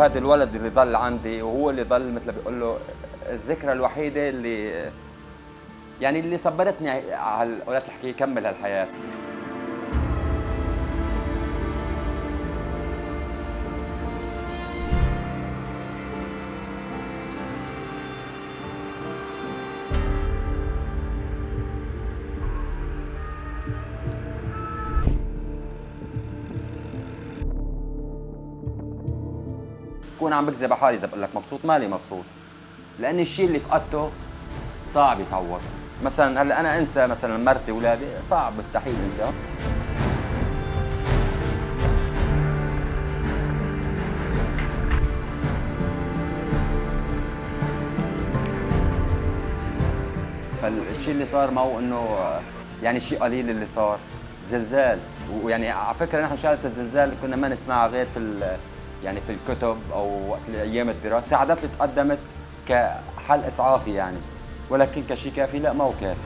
وهذا الولد اللي ضل عندي وهو اللي ضل مثل بيقول له الذكرى الوحيدة اللي يعني اللي صبرتني على أولاد الحكي كمل هالحياة. بكون عم بكذب على حالي إذا بقول لك مبسوط؟ مالي مبسوط. لأن الشيء اللي فقدته صعب يتعوض. مثلا هلأ أنا أنسى مثلا مرتي واولادي صعب مستحيل أنسى. فالشيء اللي صار معه إنه يعني شيء قليل اللي صار. زلزال. ويعني على فكرة نحن شغلة الزلزال كنا ما نسمعها غير في يعني في الكتب أو وقت أيام الدراسة. ساعدت اللي تقدمت كحل إسعافي يعني ولكن كشيء كافي لا ما هو كافي.